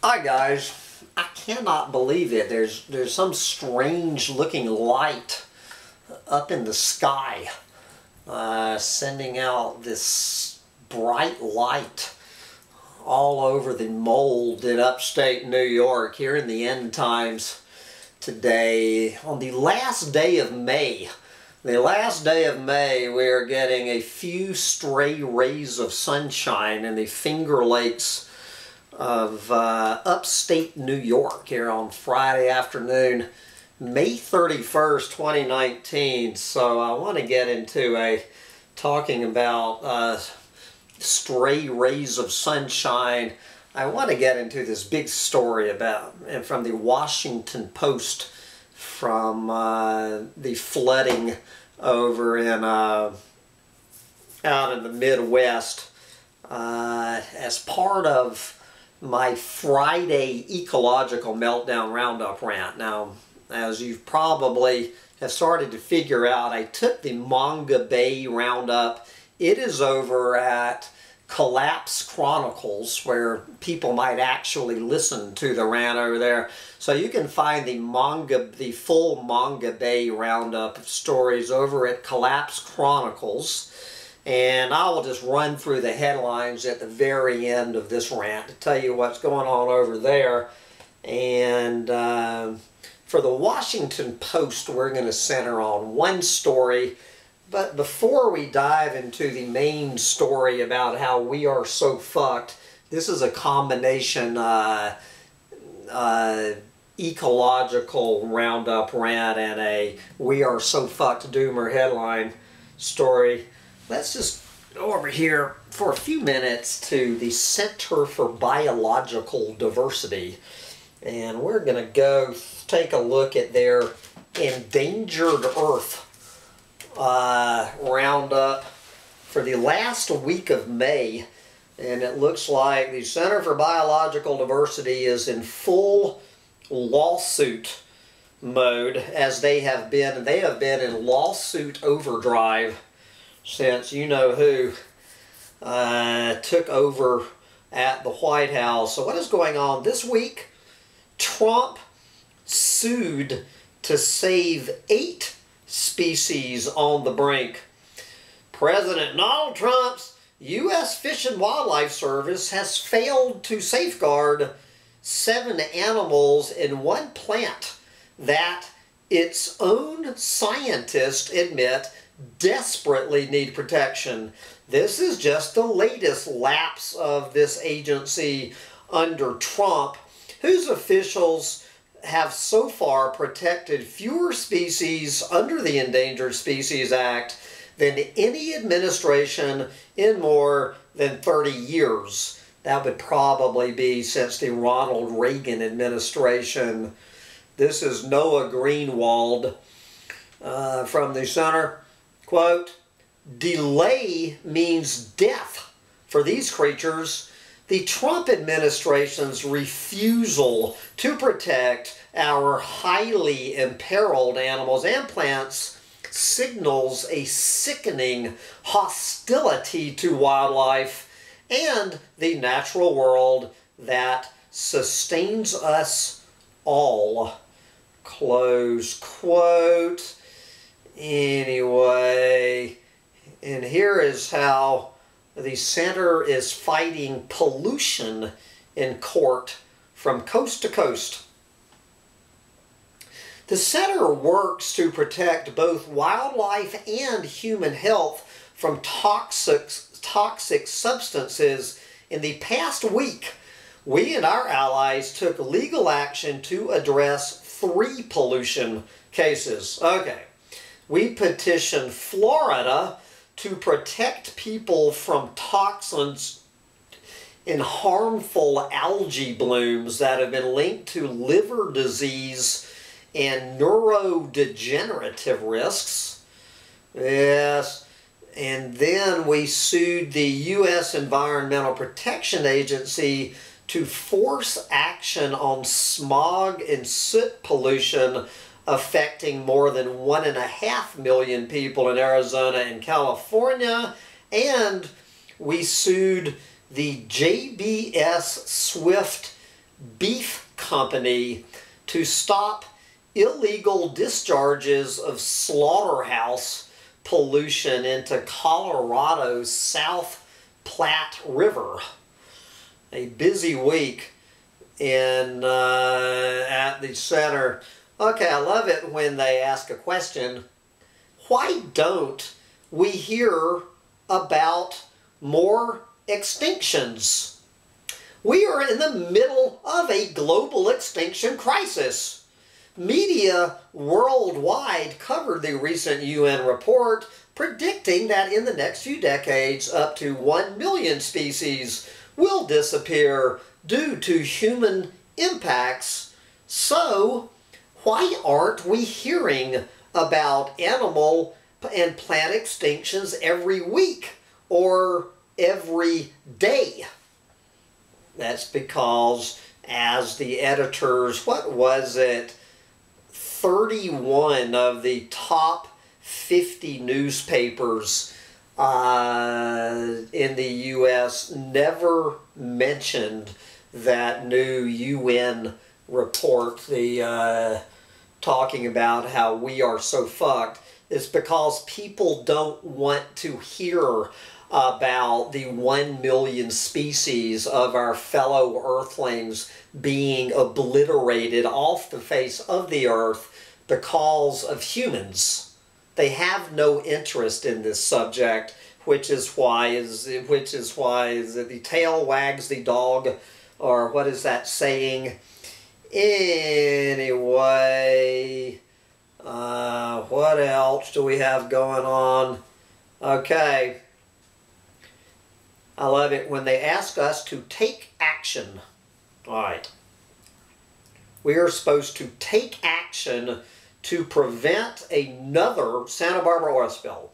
Hi guys, I cannot believe it. There's there's some strange looking light up in the sky, uh, sending out this bright light all over the mold in upstate New York here in the end times today on the last day of May. The last day of May, we are getting a few stray rays of sunshine in the Finger Lakes of uh, upstate New York here on Friday afternoon, May 31st, 2019. So I want to get into a talking about uh, stray rays of sunshine. I want to get into this big story about and from the Washington Post from uh, the flooding over in uh, out in the Midwest uh, as part of my Friday ecological meltdown roundup rant. Now, as you probably have started to figure out, I took the Mongabay roundup. It is over at Collapse Chronicles, where people might actually listen to the rant over there. So you can find the manga, the full Mongabay roundup of stories over at Collapse Chronicles. And I will just run through the headlines at the very end of this rant to tell you what's going on over there. And uh, for the Washington Post, we're going to center on one story. But before we dive into the main story about how we are so fucked, this is a combination uh, uh, ecological roundup rant and a we are so fucked doomer headline story let's just go over here for a few minutes to the Center for Biological Diversity. And we're going to go take a look at their Endangered Earth uh, roundup for the last week of May. And it looks like the Center for Biological Diversity is in full lawsuit mode as they have been. They have been in lawsuit overdrive since you know who uh, took over at the White House. So what is going on this week? Trump sued to save eight species on the brink. President Donald Trump's U.S. Fish and Wildlife Service has failed to safeguard seven animals in one plant that its own scientists admit desperately need protection. This is just the latest lapse of this agency under Trump, whose officials have so far protected fewer species under the Endangered Species Act than any administration in more than 30 years. That would probably be since the Ronald Reagan administration. This is Noah Greenwald uh, from the Center quote, delay means death for these creatures. The Trump administration's refusal to protect our highly imperiled animals and plants signals a sickening hostility to wildlife and the natural world that sustains us all. Close quote. Anyway, and here is how the center is fighting pollution in court from coast to coast. The center works to protect both wildlife and human health from toxic, toxic substances. In the past week, we and our allies took legal action to address three pollution cases. Okay, we petitioned Florida to protect people from toxins in harmful algae blooms that have been linked to liver disease and neurodegenerative risks. Yes. And then we sued the U.S. Environmental Protection Agency to force action on smog and soot pollution affecting more than one and a half million people in Arizona and California. And we sued the JBS Swift beef company to stop illegal discharges of slaughterhouse pollution into Colorado's South Platte River. A busy week in uh, at the center. Okay, I love it when they ask a question. Why don't we hear about more extinctions? We are in the middle of a global extinction crisis. Media worldwide covered the recent UN report predicting that in the next few decades up to 1 million species will disappear due to human impacts. So, why aren't we hearing about animal and plant extinctions every week or every day? That's because as the editors, what was it, 31 of the top 50 newspapers uh, in the U.S. never mentioned that new UN report, the uh, talking about how we are so fucked, is because people don't want to hear about the one million species of our fellow earthlings being obliterated off the face of the earth because of humans. They have no interest in this subject, which is why is which is why is the tail wags the dog, or what is that saying? Anyway, what else do we have going on? Okay. I love it when they ask us to take action. All right. We are supposed to take action to prevent another Santa Barbara oil spill.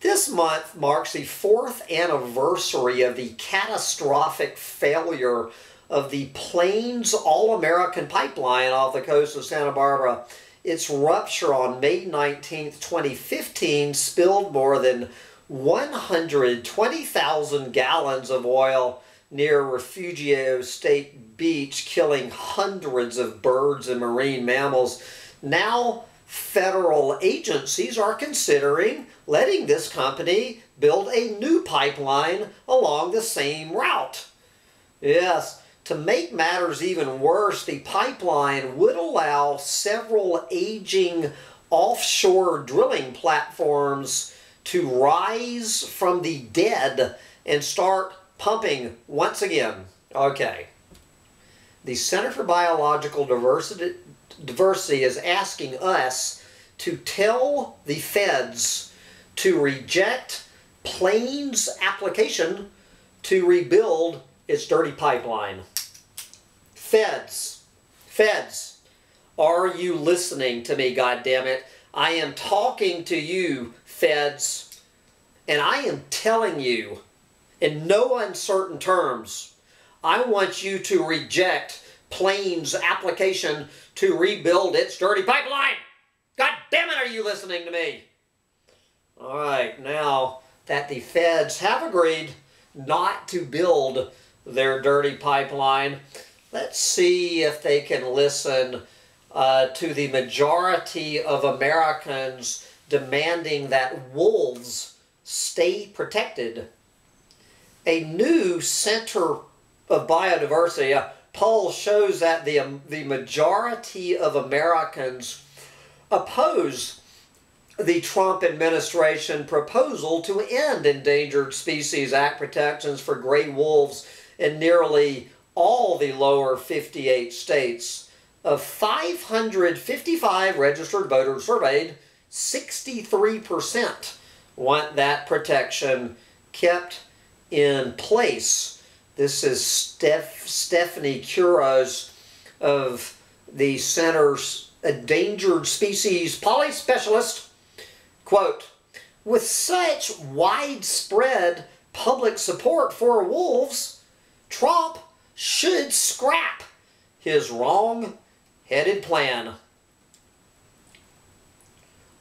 This month marks the fourth anniversary of the catastrophic failure of the Plains All-American Pipeline off the coast of Santa Barbara. Its rupture on May 19, 2015 spilled more than 120,000 gallons of oil near Refugio State Beach, killing hundreds of birds and marine mammals. Now, federal agencies are considering letting this company build a new pipeline along the same route. Yes, to make matters even worse, the pipeline would allow several aging offshore drilling platforms to rise from the dead and start pumping once again. Okay. The Center for Biological Diversity, Diversity is asking us to tell the feds to reject Plains' application to rebuild its dirty pipeline. Feds, feds, are you listening to me, God damn it? I am talking to you feds, and I am telling you in no uncertain terms, I want you to reject Plains' application to rebuild its dirty pipeline. God damn it, are you listening to me? All right, now that the feds have agreed not to build their dirty pipeline, let's see if they can listen uh, to the majority of Americans demanding that wolves stay protected. A new Center of Biodiversity a poll shows that the, um, the majority of Americans oppose the Trump administration proposal to end Endangered Species Act protections for gray wolves in nearly all the lower 58 states. Of 555 registered voters surveyed, 63% want that protection kept in place. This is Steph, Stephanie Kurose of the Center's Endangered Species Policy Specialist. Quote, with such widespread public support for wolves, Trump should scrap his wrong-headed plan.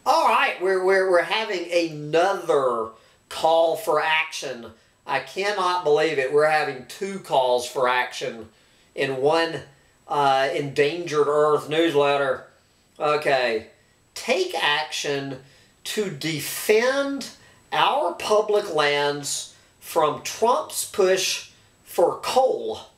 All right, we're, we're, we're having another call for action. I cannot believe it. We're having two calls for action in one uh, Endangered Earth newsletter. Okay. Take action to defend our public lands from Trump's push for coal.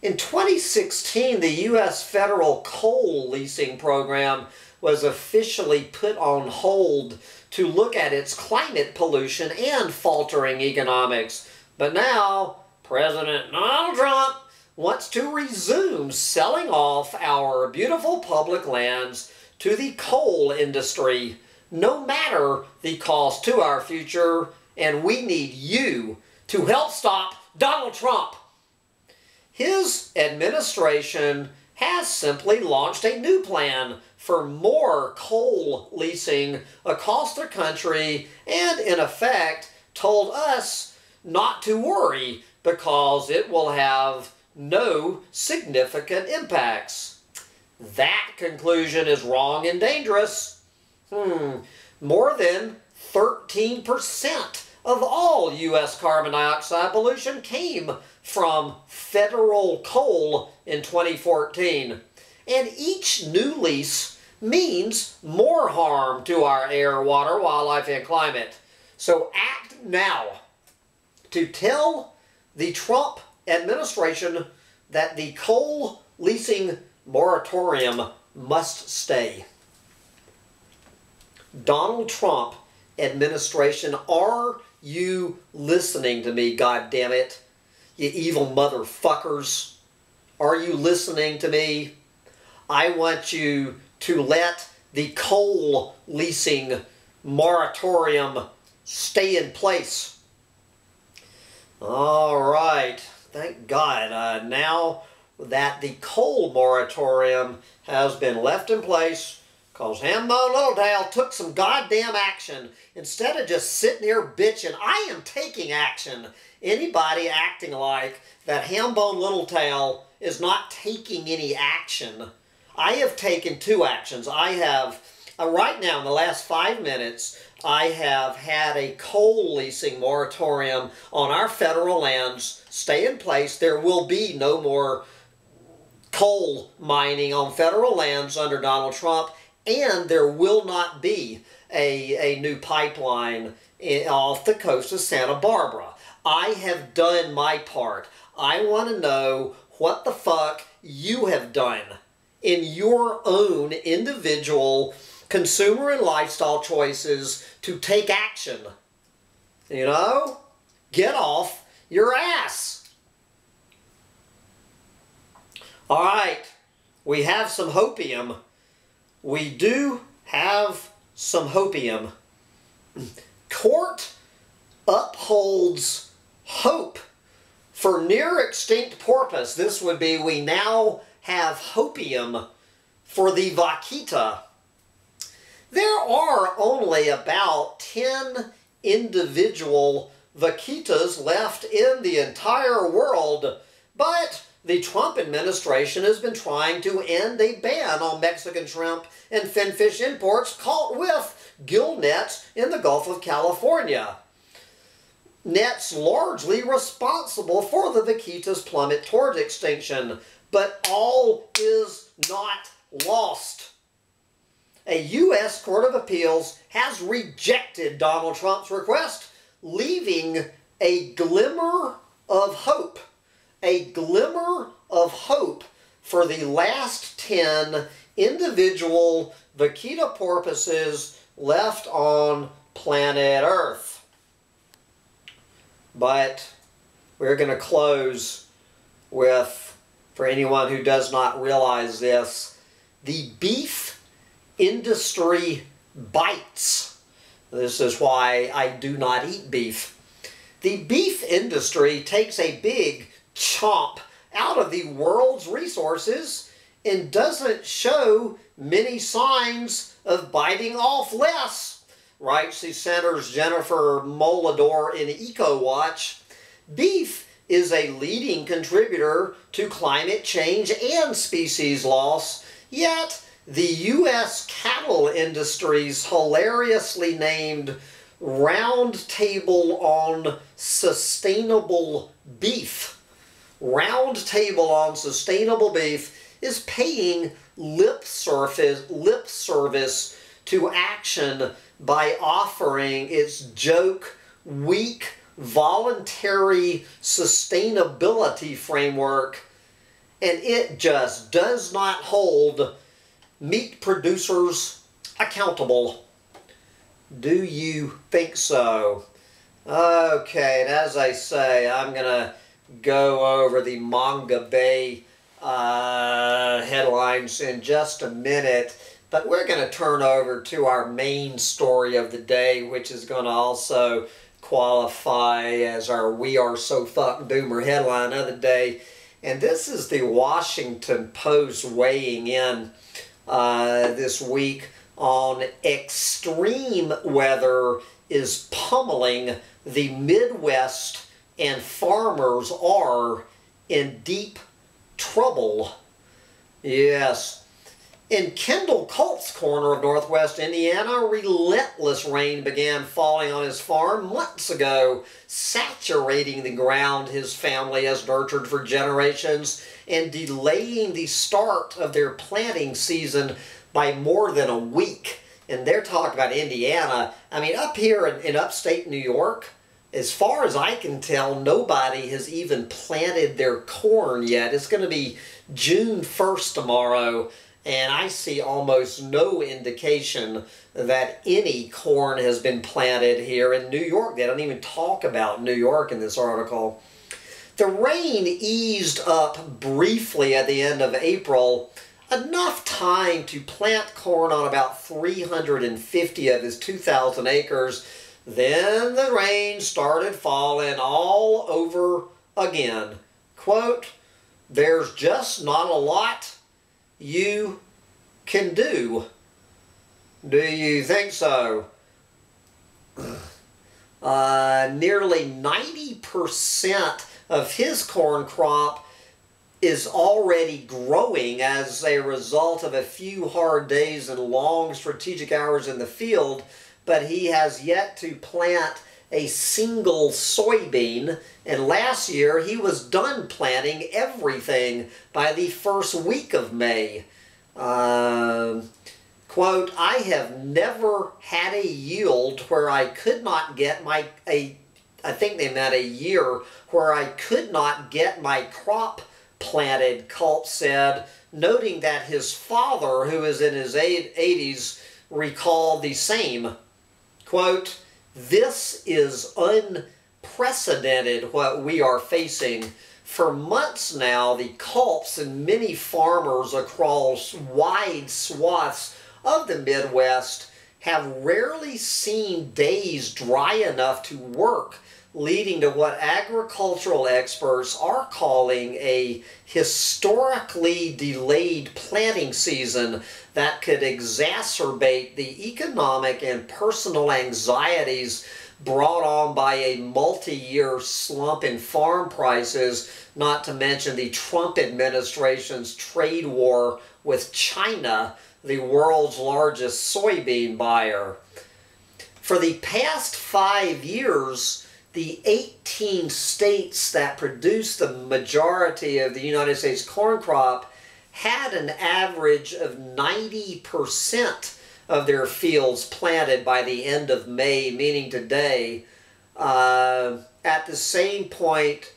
In 2016, the U.S. federal coal leasing program was officially put on hold to look at its climate pollution and faltering economics. But now, President Donald Trump wants to resume selling off our beautiful public lands to the coal industry, no matter the cost to our future, and we need you to help stop Donald Trump. His administration has simply launched a new plan for more coal leasing across the country and, in effect, told us not to worry because it will have no significant impacts. That conclusion is wrong and dangerous. Hmm, more than 13% of all U.S. carbon dioxide pollution came from federal coal in 2014. And each new lease means more harm to our air, water, wildlife, and climate. So act now to tell the Trump administration that the coal leasing moratorium must stay. Donald Trump administration, are you listening to me, God damn it? You evil motherfuckers. Are you listening to me? I want you to let the coal leasing moratorium stay in place. All right. Thank God. Uh, now that the coal moratorium has been left in place, because Hambone Littletail took some goddamn action. Instead of just sitting here bitching, I am taking action. Anybody acting like that Hambone Littletail is not taking any action. I have taken two actions. I have, uh, right now in the last five minutes, I have had a coal leasing moratorium on our federal lands stay in place. There will be no more coal mining on federal lands under Donald Trump and there will not be a, a new pipeline in, off the coast of Santa Barbara. I have done my part. I want to know what the fuck you have done in your own individual consumer and lifestyle choices to take action. You know? Get off your ass. All right. We have some hopium we do have some hopium. Court upholds hope for near extinct porpoise. This would be we now have hopium for the vaquita. There are only about 10 individual vaquitas left in the entire world, but the Trump administration has been trying to end a ban on Mexican shrimp and finfish imports caught with gill nets in the Gulf of California. Nets largely responsible for the vaquita's plummet towards extinction, but all is not lost. A U.S. Court of Appeals has rejected Donald Trump's request, leaving a glimmer of hope a glimmer of hope for the last 10 individual vaquita porpoises left on planet Earth. But we're going to close with, for anyone who does not realize this, the beef industry bites. This is why I do not eat beef. The beef industry takes a big chomp out of the world's resources and doesn't show many signs of biting off less, writes the Center's Jennifer Molidor in EcoWatch. Beef is a leading contributor to climate change and species loss, yet the U.S. cattle industry's hilariously named Roundtable on Sustainable Beef Roundtable on Sustainable Beef is paying lip service, lip service to action by offering its joke, weak, voluntary sustainability framework, and it just does not hold meat producers accountable. Do you think so? Okay, and as I say, I'm going to go over the Mongabay uh, headlines in just a minute. But we're going to turn over to our main story of the day, which is going to also qualify as our We Are So Fuck Boomer headline of the day. And this is the Washington Post weighing in uh, this week on extreme weather is pummeling the Midwest and farmers are in deep trouble. Yes. In Kendall Culp's corner of northwest Indiana, relentless rain began falling on his farm months ago, saturating the ground his family has nurtured for generations and delaying the start of their planting season by more than a week. And they're talking about Indiana. I mean, up here in, in upstate New York, as far as I can tell, nobody has even planted their corn yet. It's going to be June 1st tomorrow, and I see almost no indication that any corn has been planted here in New York. They don't even talk about New York in this article. The rain eased up briefly at the end of April, enough time to plant corn on about 350 of his 2,000 acres then the rain started falling all over again. Quote, there's just not a lot you can do. Do you think so? Uh, nearly 90% of his corn crop is already growing as a result of a few hard days and long strategic hours in the field but he has yet to plant a single soybean. And last year he was done planting everything by the first week of May. Uh, quote, I have never had a yield where I could not get my, a, I think they meant a year, where I could not get my crop planted, Culp said, noting that his father, who is in his 80s, recalled the same Quote, this is unprecedented what we are facing. For months now, the Culps and many farmers across wide swaths of the Midwest have rarely seen days dry enough to work leading to what agricultural experts are calling a historically delayed planting season that could exacerbate the economic and personal anxieties brought on by a multi-year slump in farm prices, not to mention the Trump administration's trade war with China, the world's largest soybean buyer. For the past five years, the 18 states that produce the majority of the United States corn crop had an average of 90% of their fields planted by the end of May, meaning today. Uh, at the same point,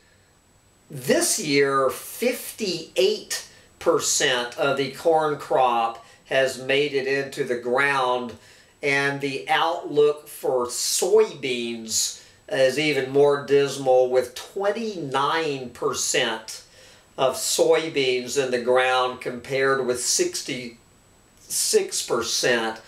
this year, 58% of the corn crop has made it into the ground, and the outlook for soybeans is even more dismal with 29% of soybeans in the ground compared with 66%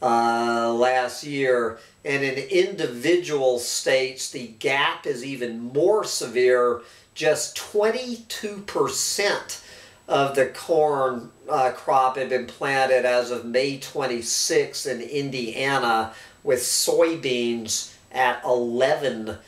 uh, last year. And in individual states, the gap is even more severe. Just 22% of the corn uh, crop had been planted as of May 26 in Indiana, with soybeans at 11%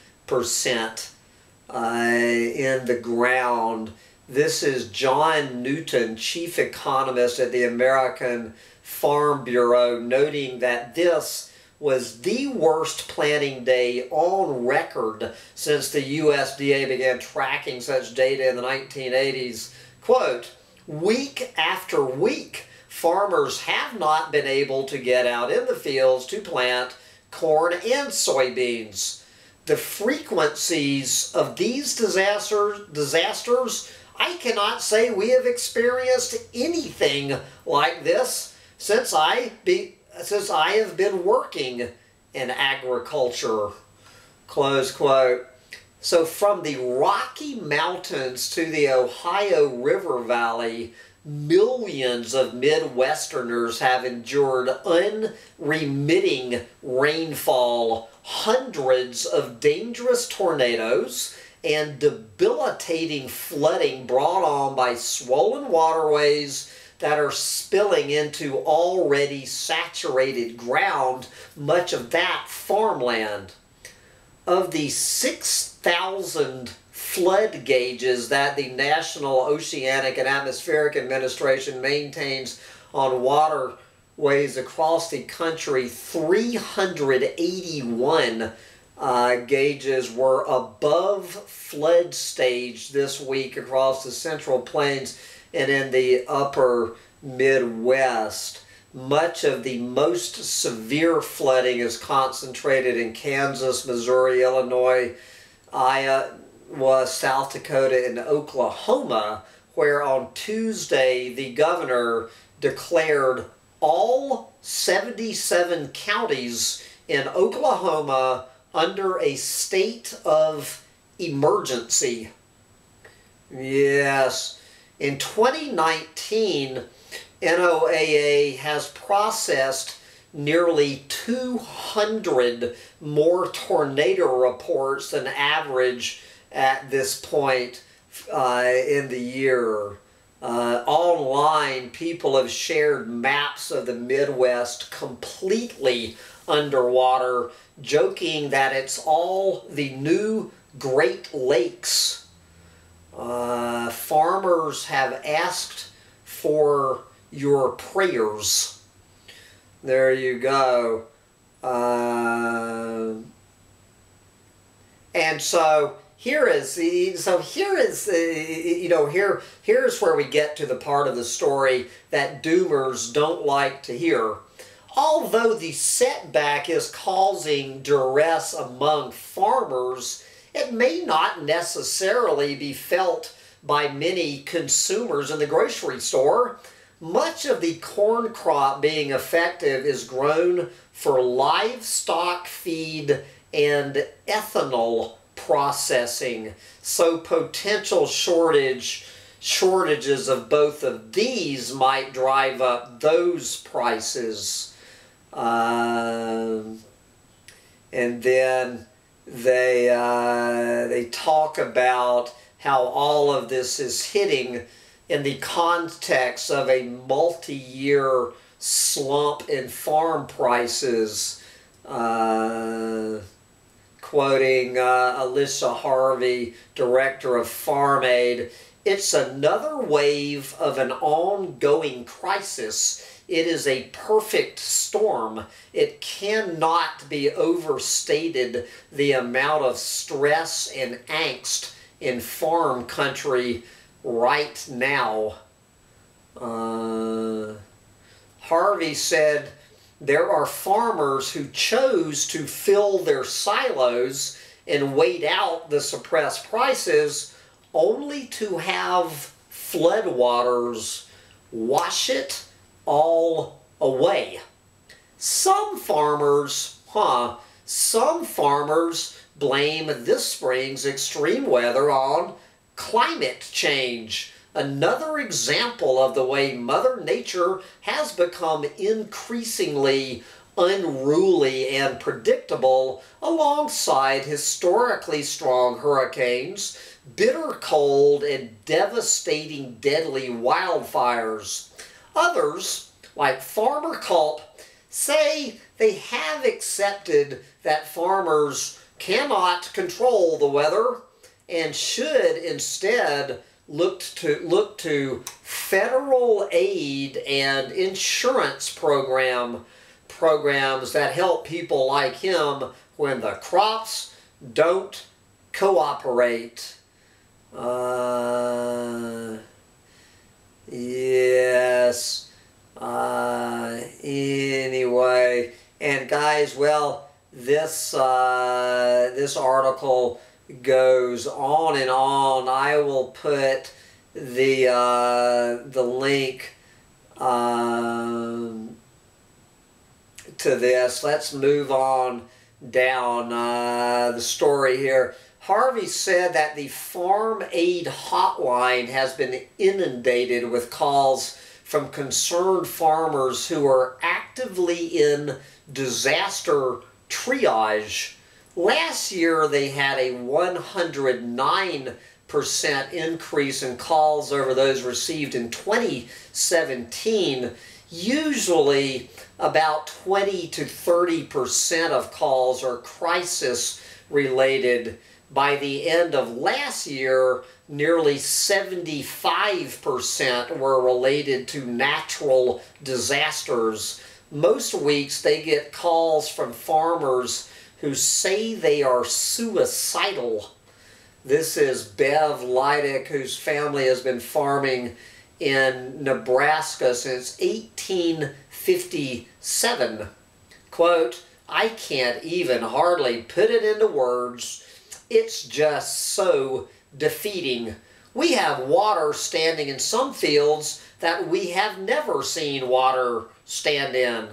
uh, in the ground. This is John Newton, chief economist at the American Farm Bureau, noting that this was the worst planting day on record since the USDA began tracking such data in the 1980s. Quote, week after week, farmers have not been able to get out in the fields to plant corn and soybeans. The frequencies of these disasters, disasters, I cannot say we have experienced anything like this since I be since I have been working in agriculture. Close quote. So from the Rocky Mountains to the Ohio River Valley, millions of Midwesterners have endured unremitting rainfall, hundreds of dangerous tornadoes, and debilitating flooding brought on by swollen waterways that are spilling into already saturated ground, much of that farmland. Of the 6,000 flood gauges that the National Oceanic and Atmospheric Administration maintains on waterways across the country, 381 uh, gauges were above flood stage this week across the Central Plains and in the upper Midwest. Much of the most severe flooding is concentrated in Kansas, Missouri, Illinois, Iowa, South Dakota, and Oklahoma, where on Tuesday the governor declared all 77 counties in Oklahoma under a state of emergency. Yes. In 2019, NOAA has processed nearly 200 more tornado reports than average at this point uh, in the year. Uh, online, people have shared maps of the Midwest completely underwater, joking that it's all the new Great Lakes. Uh, farmers have asked for your prayers. There you go. Uh, and so here is so here is you know here here's where we get to the part of the story that doomers don't like to hear although the setback is causing duress among farmers it may not necessarily be felt by many consumers in the grocery store much of the corn crop being effective is grown for livestock feed and ethanol processing. So potential shortage shortages of both of these might drive up those prices. Uh, and then they uh, they talk about how all of this is hitting in the context of a multi-year slump in farm prices. Uh, quoting uh, Alyssa Harvey, director of Farm Aid, it's another wave of an ongoing crisis. It is a perfect storm. It cannot be overstated the amount of stress and angst in farm country right now. Uh, Harvey said there are farmers who chose to fill their silos and wait out the suppressed prices only to have floodwaters wash it all away. Some farmers, huh, some farmers blame this spring's extreme weather on climate change. Another example of the way Mother Nature has become increasingly unruly and predictable alongside historically strong hurricanes, bitter cold, and devastating deadly wildfires. Others, like Farmer Culp, say they have accepted that farmers cannot control the weather and should instead look to look to federal aid and insurance program programs that help people like him when the crops don't cooperate. Uh, Yes. Uh, anyway, and guys, well, this uh, this article goes on and on. I will put the uh, the link um, to this. Let's move on down uh, the story here. Harvey said that the Farm Aid Hotline has been inundated with calls from concerned farmers who are actively in disaster triage. Last year they had a 109% increase in calls over those received in 2017. Usually about 20 to 30% of calls are crisis related by the end of last year, nearly 75% were related to natural disasters. Most weeks they get calls from farmers who say they are suicidal. This is Bev Leidick, whose family has been farming in Nebraska since 1857. Quote, I can't even hardly put it into words it's just so defeating. We have water standing in some fields that we have never seen water stand in.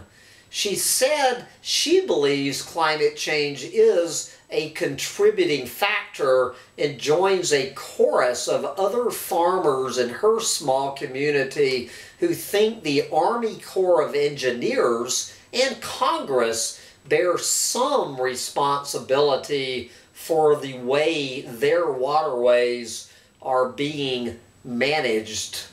She said she believes climate change is a contributing factor and joins a chorus of other farmers in her small community who think the Army Corps of Engineers and Congress bear some responsibility for the way their waterways are being managed.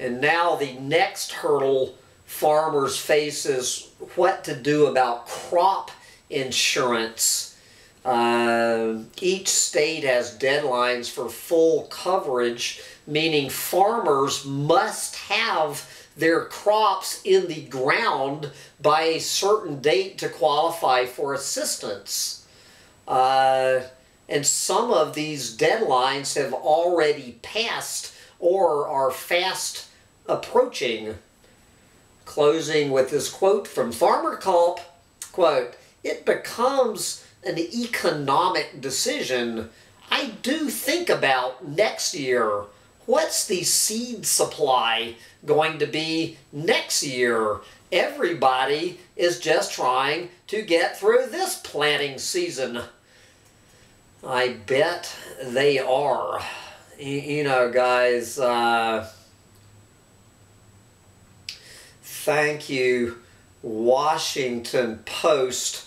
And now the next hurdle farmers face is what to do about crop insurance. Uh, each state has deadlines for full coverage, meaning farmers must have their crops in the ground by a certain date to qualify for assistance. Uh, and some of these deadlines have already passed or are fast approaching. Closing with this quote from Farmer Culp, quote, it becomes an economic decision. I do think about next year. What's the seed supply going to be next year? Everybody is just trying to get through this planting season. I bet they are. You, know, guys, uh, thank you, Washington Post.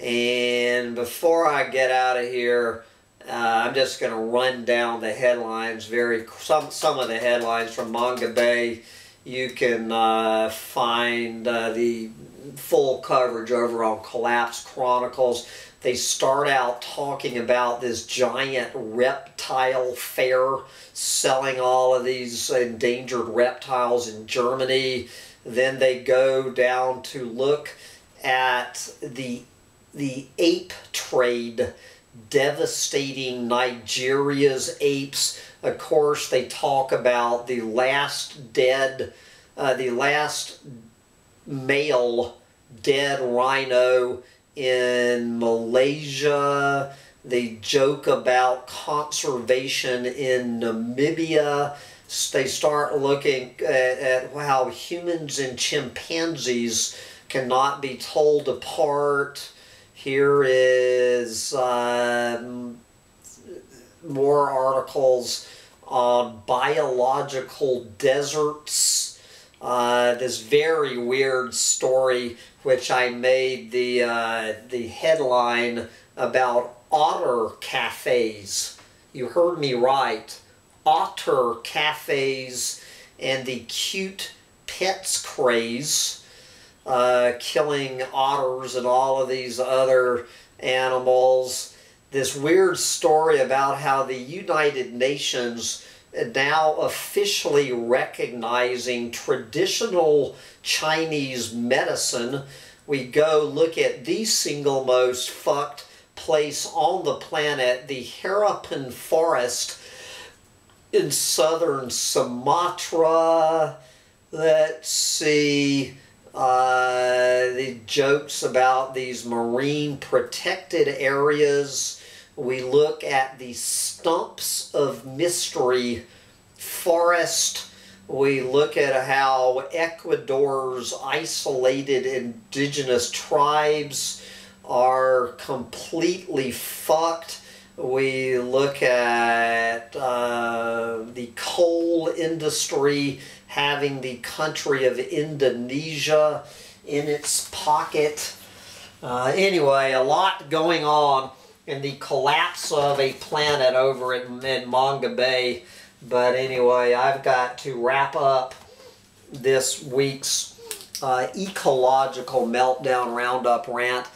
And before I get out of here, uh, I'm just going to run down the headlines, very some, some of the headlines from Mongabay. You can uh, find uh, the full coverage over on Collapse Chronicles they start out talking about this giant reptile fair selling all of these endangered reptiles in Germany. Then they go down to look at the the ape trade devastating Nigeria's apes. Of course, they talk about the last dead, uh, the last male dead rhino in Malaysia. They joke about conservation in Namibia. They start looking at, at how humans and chimpanzees cannot be told apart. Here is um, more articles on biological deserts. Uh, this very weird story which I made the, uh, the headline about otter cafes. You heard me right. Otter cafes and the cute pets craze, uh, killing otters and all of these other animals. This weird story about how the United Nations now officially recognizing traditional Chinese medicine. We go look at the single most fucked place on the planet, the Harapan Forest in southern Sumatra. Let's see. Uh, the jokes about these marine protected areas. We look at the stumps of mystery forest. We look at how Ecuador's isolated indigenous tribes are completely fucked. We look at uh, the coal industry having the country of Indonesia in its pocket. Uh, anyway, a lot going on in the collapse of a planet over at, in Mongabay. But anyway, I've got to wrap up this week's uh, ecological meltdown roundup rant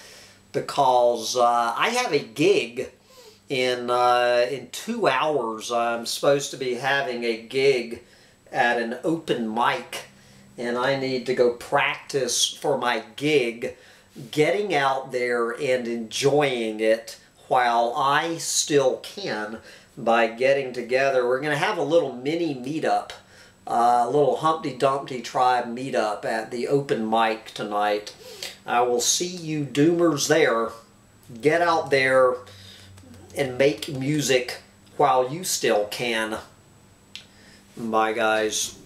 because uh, I have a gig in uh, in two hours. I'm supposed to be having a gig at an open mic and I need to go practice for my gig, getting out there and enjoying it while I still can by getting together. We're going to have a little mini meetup, uh, a little Humpty Dumpty tribe meetup at the open mic tonight. I will see you doomers there. Get out there and make music while you still can. Bye, guys.